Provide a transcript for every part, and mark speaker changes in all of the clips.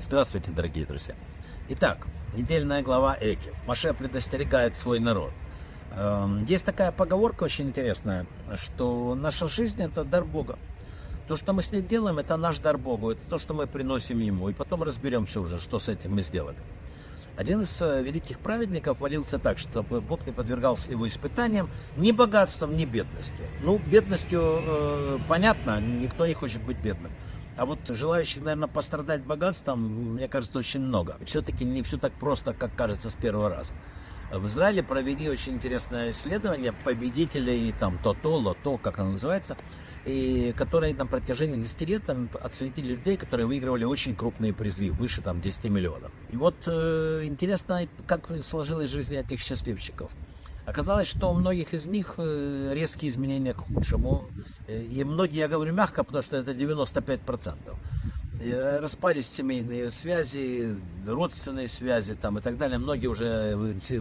Speaker 1: Здравствуйте, дорогие друзья. Итак, недельная глава Эки. Маше предостерегает свой народ. Эм, есть такая поговорка очень интересная, что наша жизнь это дар Бога. То, что мы с ней делаем, это наш дар Богу, это то, что мы приносим Ему. И потом разберемся уже, что с этим мы сделали. Один из э, великих праведников молился так, чтобы Бог не подвергался его испытаниям ни богатством, ни бедностью. Ну, бедностью э, понятно, никто не хочет быть бедным. А вот желающих, наверное, пострадать богатством, мне кажется, очень много. Все-таки не все так просто, как кажется с первого раза. В Израиле провели очень интересное исследование победителей там ТОТО, ЛОТО, как оно называется, и которые на протяжении 10 лет там, отследили людей, которые выигрывали очень крупные призы, выше там 10 миллионов. И вот э, интересно, как сложилась жизнь этих счастливчиков. Оказалось, что у многих из них э, резкие изменения к худшему. Э, и многие, я говорю мягко, потому что это 95%. Э, распались семейные связи, родственные связи там и так далее. Многие уже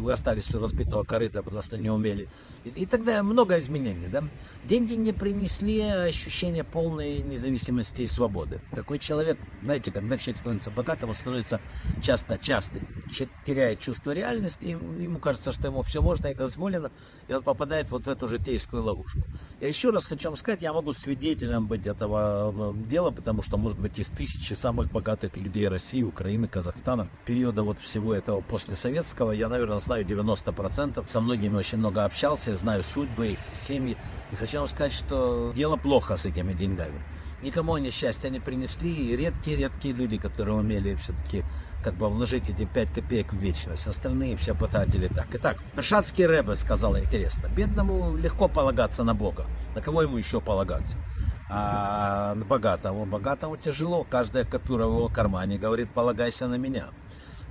Speaker 1: остались у разбитого корыта, потому что не умели. И, тогда много изменений. Да? Деньги не принесли ощущение полной независимости и свободы. Такой человек, знаете, когда человек становится богатым, он становится часто-часто, теряет чувство реальности, ему кажется, что ему все можно и дозволено, и он попадает вот в эту житейскую ловушку. Я еще раз хочу вам сказать, я могу свидетелем быть этого э, дела, потому что, может быть, из тысяч тысячи самых богатых людей России, Украины, Казахстана. Периода вот всего этого после советского я, наверное, знаю 90%. Со многими очень много общался, я знаю судьбы их, семьи. И хочу вам сказать, что дело плохо с этими деньгами. Никому они счастья не принесли, и редкие-редкие люди, которые умели все-таки как бы вложить эти 5 копеек в вечность. Остальные все потратили так. Итак, Шацкий Рэбе сказал интересно. Бедному легко полагаться на Бога. На кого ему еще полагаться? А богатому, богатому тяжело. Каждая купюра в его кармане говорит, полагайся на меня.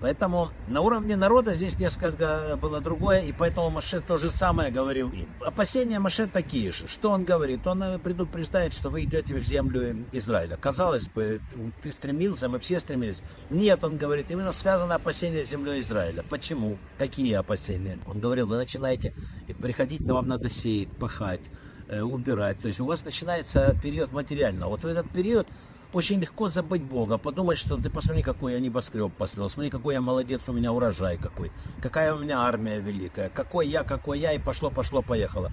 Speaker 1: Поэтому на уровне народа здесь несколько было другое, и поэтому Маше то же самое говорил им. Опасения Маше такие же. Что он говорит? Он э, предупреждает, что вы идете в землю Израиля. Казалось бы, ты стремился, мы все стремились. Нет, он говорит, именно связано опасение с землей Израиля. Почему? Какие опасения? Он говорил, вы начинаете приходить, но вам надо сеять, пахать Э, убирать. То есть у вас начинается период материального. Вот в этот период очень легко забыть Бога, подумать, что ты посмотри, какой я небоскреб построил, смотри, какой я молодец, у меня урожай какой, какая у меня армия великая, какой я, какой я, и пошло, пошло, поехало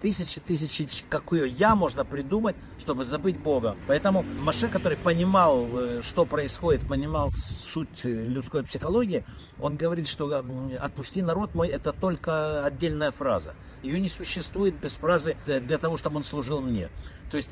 Speaker 1: тысячи, тысячи, какую я можно придумать, чтобы забыть Бога. Поэтому Маше, который понимал, э, что происходит, понимал суть э, людской психологии, он говорит, что «отпусти народ мой» это только отдельная фраза. Ее не существует без фразы для того, чтобы он служил мне. То есть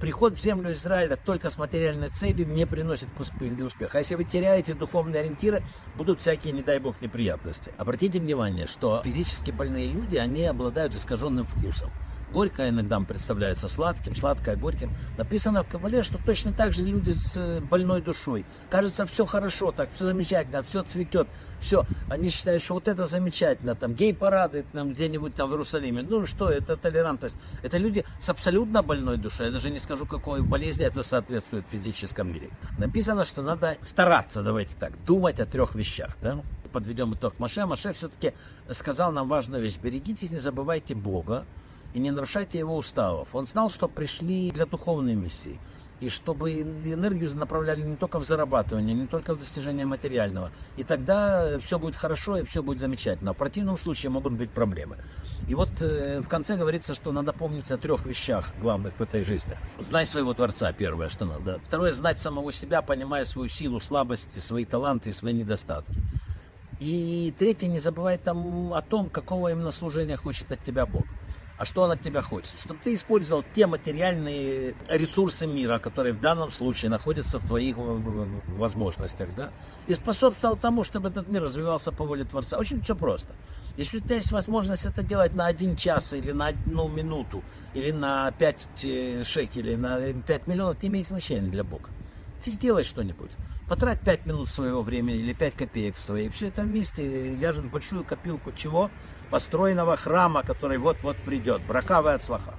Speaker 1: приход в землю Израиля только с материальной целью не приносит успеха. А если вы теряете духовные ориентиры, будут всякие, не дай бог, неприятности. Обратите внимание, что физически больные люди, они обладают искаженным вкусом. Горькое иногда представляется сладким, сладкое горьким. Написано в Кабале, что точно так же люди с э, больной душой. Кажется, все хорошо, так все замечательно, все цветет, все. Они считают, что вот это замечательно, там гей-парады там, где-нибудь там в Иерусалиме. Ну что, это толерантность. Это люди с абсолютно больной душой. Я даже не скажу, какой болезни это соответствует в физическом мире. Написано, что надо стараться, давайте так, думать о трех вещах. Да? Подведем итог Маше. Маше все-таки сказал нам важную вещь. Берегитесь, не забывайте Бога и не нарушайте его уставов. Он знал, что пришли для духовной миссии. И чтобы энергию направляли не только в зарабатывание, не только в достижение материального. И тогда все будет хорошо и все будет замечательно. В противном случае могут быть проблемы. И вот э, в конце говорится, что надо помнить о трех вещах главных в этой жизни. Знай своего Творца, первое, что надо. Второе, знать самого себя, понимая свою силу, слабости, свои таланты и свои недостатки. И третье, не забывай там о том, какого именно служения хочет от тебя Бог а что он от тебя хочет? Чтобы ты использовал те материальные ресурсы мира, которые в данном случае находятся в твоих возможностях, да, и способствовал тому, чтобы этот мир развивался по воле Творца. Очень все просто. Если у тебя есть возможность это делать на один час или на одну минуту, или на пять э, шекелей, на пять миллионов, это имеет значение для Бога. Ты сделай что-нибудь. Потрать пять минут своего времени или пять копеек своей. Все это вместе ляжет большую копилку чего? построенного храма, который вот-вот придет. Бракавы от слаха.